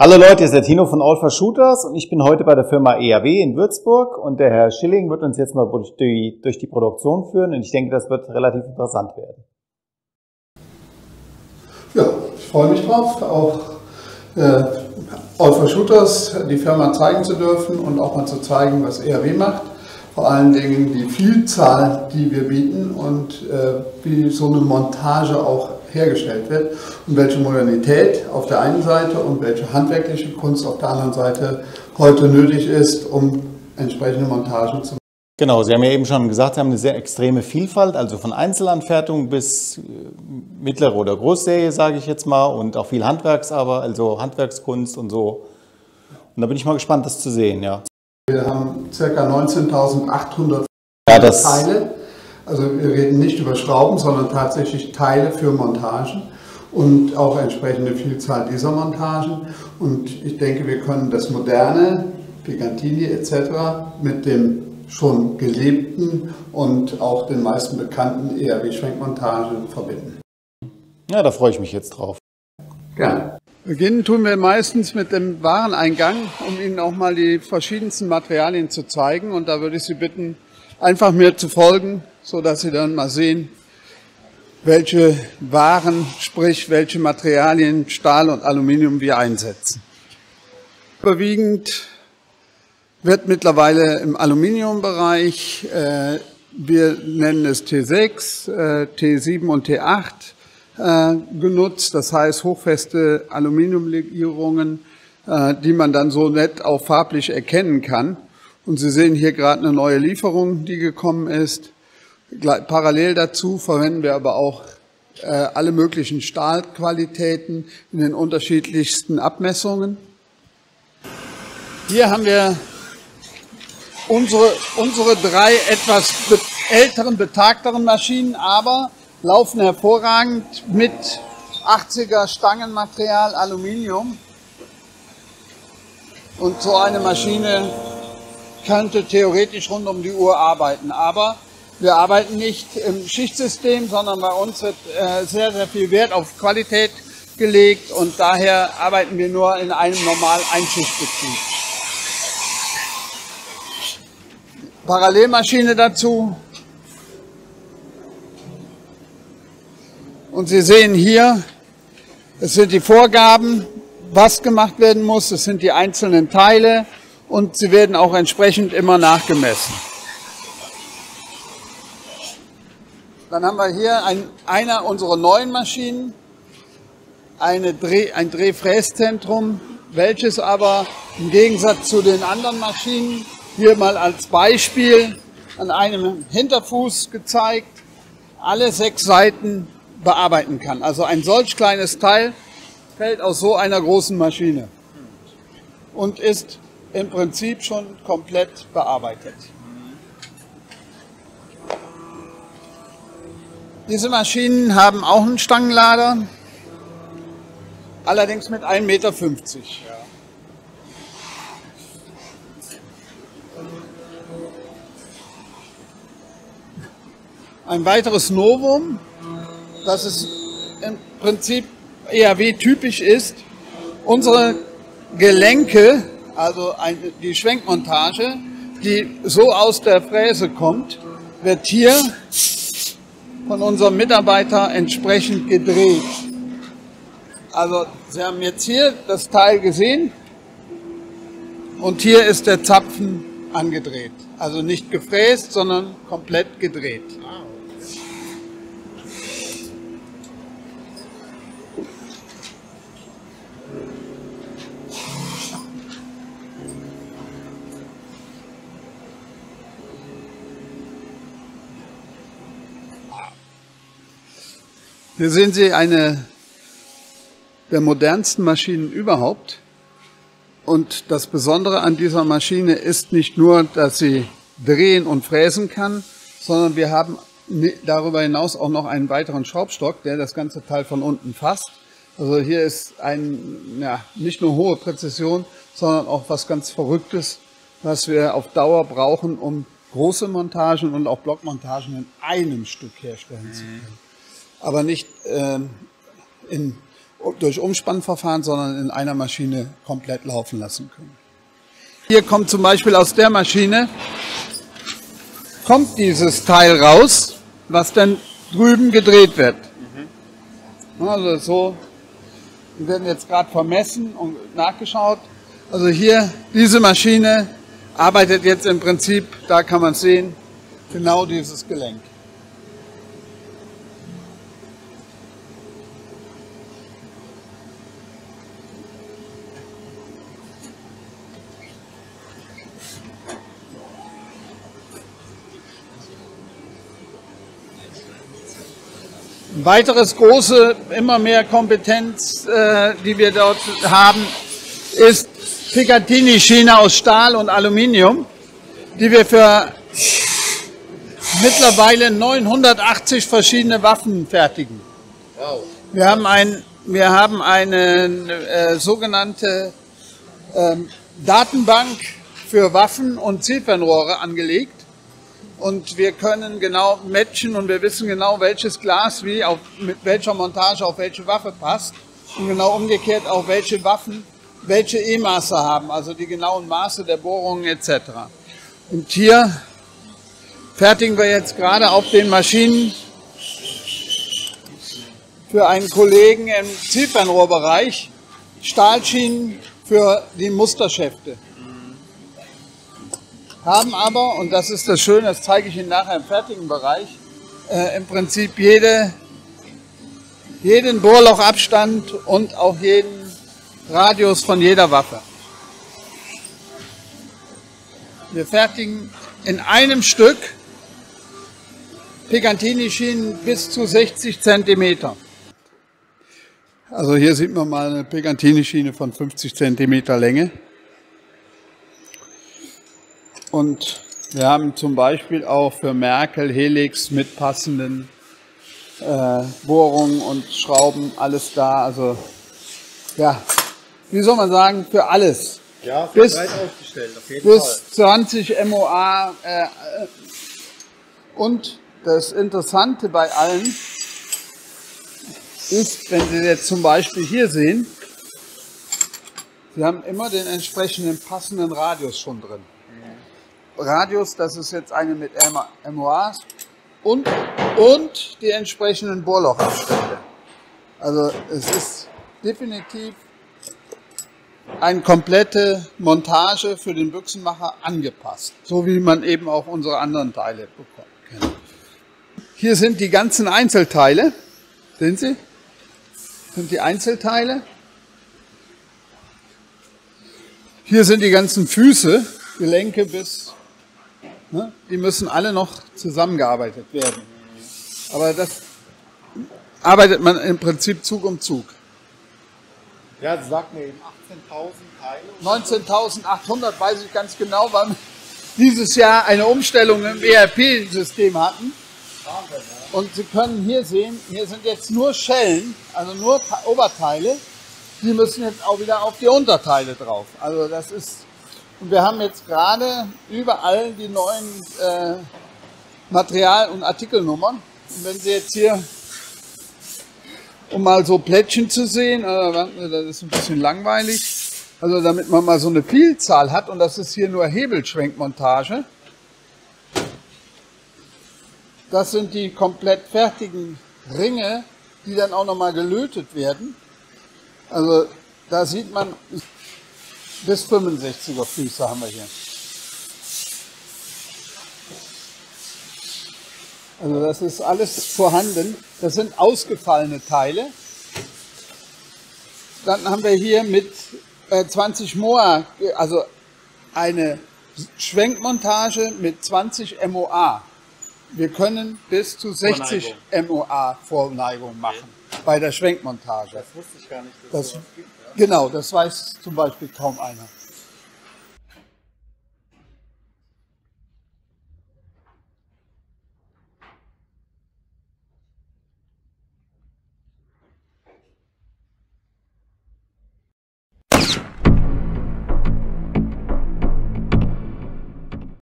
Hallo Leute, hier ist der Tino von Alpha Shooters und ich bin heute bei der Firma EAW in Würzburg und der Herr Schilling wird uns jetzt mal durch die, durch die Produktion führen und ich denke, das wird relativ interessant werden. Ja, ich freue mich drauf, auch äh, Alpha Shooters, die Firma zeigen zu dürfen und auch mal zu zeigen, was EAW macht. Vor allen Dingen die Vielzahl, die wir bieten und äh, wie so eine Montage auch hergestellt wird und welche Modernität auf der einen Seite und welche handwerkliche Kunst auf der anderen Seite heute nötig ist, um entsprechende Montagen zu machen. Genau, Sie haben ja eben schon gesagt, Sie haben eine sehr extreme Vielfalt, also von Einzelanfertigung bis äh, mittlere oder Großserie, sage ich jetzt mal, und auch viel Handwerksarbeit, also Handwerkskunst und so. Und da bin ich mal gespannt, das zu sehen, ja. Wir haben ca. 19.800 ja, Teile also wir reden nicht über Schrauben, sondern tatsächlich Teile für Montagen und auch entsprechende Vielzahl dieser Montagen. Und ich denke, wir können das Moderne, Picantini etc. mit dem schon gelebten und auch den meisten bekannten ERW-Schwenkmontagen verbinden. Ja, da freue ich mich jetzt drauf. Gerne. Beginnen tun wir meistens mit dem Wareneingang, um Ihnen auch mal die verschiedensten Materialien zu zeigen. Und da würde ich Sie bitten, einfach mir zu folgen so dass Sie dann mal sehen, welche Waren, sprich welche Materialien Stahl und Aluminium wir einsetzen. Überwiegend wird mittlerweile im Aluminiumbereich, äh, wir nennen es T6, äh, T7 und T8 äh, genutzt, das heißt hochfeste Aluminiumlegierungen, äh, die man dann so nett auch farblich erkennen kann. Und Sie sehen hier gerade eine neue Lieferung, die gekommen ist. Parallel dazu verwenden wir aber auch äh, alle möglichen Stahlqualitäten in den unterschiedlichsten Abmessungen. Hier haben wir unsere, unsere drei etwas älteren, betagteren Maschinen, aber laufen hervorragend mit 80er Stangenmaterial Aluminium. Und so eine Maschine könnte theoretisch rund um die Uhr arbeiten. Aber wir arbeiten nicht im Schichtsystem, sondern bei uns wird äh, sehr, sehr viel Wert auf Qualität gelegt und daher arbeiten wir nur in einem normalen Einschichtbetrieb. Parallelmaschine dazu. Und Sie sehen hier, es sind die Vorgaben, was gemacht werden muss, es sind die einzelnen Teile und sie werden auch entsprechend immer nachgemessen. Dann haben wir hier ein, einer unserer neuen Maschinen, eine Dreh, ein Drehfräszentrum, welches aber im Gegensatz zu den anderen Maschinen, hier mal als Beispiel an einem Hinterfuß gezeigt, alle sechs Seiten bearbeiten kann. Also ein solch kleines Teil fällt aus so einer großen Maschine und ist im Prinzip schon komplett bearbeitet. Diese Maschinen haben auch einen Stangenlader, allerdings mit 1,50 Meter. Ein weiteres Novum, das es im Prinzip EAW typisch ist, unsere Gelenke, also die Schwenkmontage, die so aus der Fräse kommt, wird hier von unserem Mitarbeiter entsprechend gedreht. Also Sie haben jetzt hier das Teil gesehen und hier ist der Zapfen angedreht. Also nicht gefräst, sondern komplett gedreht. Hier sehen Sie eine der modernsten Maschinen überhaupt. Und das Besondere an dieser Maschine ist nicht nur, dass sie drehen und fräsen kann, sondern wir haben darüber hinaus auch noch einen weiteren Schraubstock, der das ganze Teil von unten fasst. Also hier ist ein, ja, nicht nur hohe Präzision, sondern auch was ganz Verrücktes, was wir auf Dauer brauchen, um große Montagen und auch Blockmontagen in einem Stück herstellen mhm. zu können aber nicht ähm, in durch Umspannverfahren, sondern in einer Maschine komplett laufen lassen können. Hier kommt zum Beispiel aus der Maschine, kommt dieses Teil raus, was dann drüben gedreht wird. Also so, wir werden jetzt gerade vermessen und nachgeschaut. Also hier, diese Maschine arbeitet jetzt im Prinzip, da kann man sehen, genau dieses Gelenk. Ein weiteres große, immer mehr Kompetenz, äh, die wir dort haben, ist Picatinny-Schiene aus Stahl und Aluminium, die wir für mittlerweile 980 verschiedene Waffen fertigen. Wow. Wir haben, ein, wir haben eine äh, sogenannte ähm, Datenbank für Waffen und Zielfernrohre angelegt und wir können genau matchen und wir wissen genau, welches Glas wie auf, mit welcher Montage auf welche Waffe passt und genau umgekehrt auch welche Waffen welche E-Maße haben, also die genauen Maße der Bohrungen etc. Und hier fertigen wir jetzt gerade auf den Maschinen für einen Kollegen im Zielfernrohrbereich Stahlschienen für die Musterschäfte haben aber, und das ist das Schöne, das zeige ich Ihnen nachher im fertigen Bereich, äh, im Prinzip jede, jeden Bohrlochabstand und auch jeden Radius von jeder Waffe. Wir fertigen in einem Stück Picantini-Schienen bis zu 60 Zentimeter. Also hier sieht man mal eine Picantini-Schiene von 50 Zentimeter Länge. Und wir haben zum Beispiel auch für Merkel Helix mit passenden äh, Bohrungen und Schrauben alles da. Also ja, wie soll man sagen, für alles. Ja, für bis, breit aufgestellt, auf jeden bis Fall. 20 MOA. Äh, und das Interessante bei allen ist, wenn Sie jetzt zum Beispiel hier sehen, Sie haben immer den entsprechenden passenden Radius schon drin. Radius, das ist jetzt eine mit MOAs und, und die entsprechenden Bohrlochabstände. Also es ist definitiv eine komplette Montage für den Büchsenmacher angepasst, so wie man eben auch unsere anderen Teile bekommt. Hier sind die ganzen Einzelteile, sehen Sie? Sind die Einzelteile. Hier sind die ganzen Füße, Gelenke bis Ne? Die müssen alle noch zusammengearbeitet werden. Aber das arbeitet man im Prinzip Zug um Zug. Ja, sagten mir eben 18.000 Teile. 19.800 weiß ich ganz genau, weil wir dieses Jahr eine Umstellung im ERP-System hatten. Und Sie können hier sehen, hier sind jetzt nur Schellen, also nur Oberteile. Die müssen jetzt auch wieder auf die Unterteile drauf. Also das ist und wir haben jetzt gerade überall die neuen äh, Material- und Artikelnummern. Und wenn Sie jetzt hier, um mal so Plättchen zu sehen, äh, das ist ein bisschen langweilig, also damit man mal so eine Vielzahl hat, und das ist hier nur Hebelschwenkmontage. Das sind die komplett fertigen Ringe, die dann auch nochmal gelötet werden. Also da sieht man, bis 65er Füße haben wir hier. Also das ist alles vorhanden. Das sind ausgefallene Teile. Dann haben wir hier mit äh, 20 Moa, also eine Schwenkmontage mit 20 MOA. Wir können bis zu 60 Vorneigung. MOA Vorneigung machen okay. bei der Schwenkmontage. Das wusste ich gar nicht. Das, Genau, das weiß zum Beispiel kaum einer.